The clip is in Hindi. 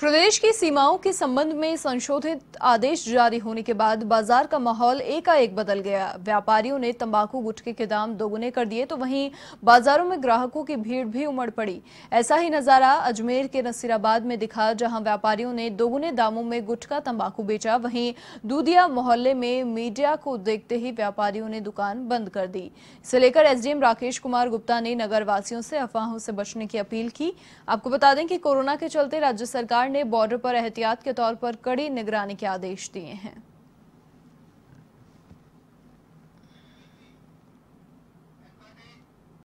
प्रदेश की सीमाओं के संबंध में संशोधित आदेश जारी होने के बाद बाज़ार का माहौल एकाएक बदल गया। व्यापारियों ने तंबाकू, गुटखे के दाम दोगुने कर दिए तो वहीं बाजारों में ग्राहकों की भीड़ भी उमड़ पड़ी। ऐसा ही नज़ारा अजमेर के नसीराबाद में दिखा, जहाँ व्यापारियों ने दोगुने दामों में गुटखा, तंबाकू बेचा। वहीं दूधिया मोहल्ले में मीडिया को देखते ही व्यापारियों ने दुकान बंद कर दी। इसे लेकर एसडीएम राकेश कुमार गुप्ता ने नगर वासियों से अफवाहों से बचने की अपील की। आपको बता दें कि कोरोना के चलते राज्य सरकार सरकार ने बॉर्डर पर एहतियात के तौर पर कड़ी निगरानी के आदेश दिए हैं।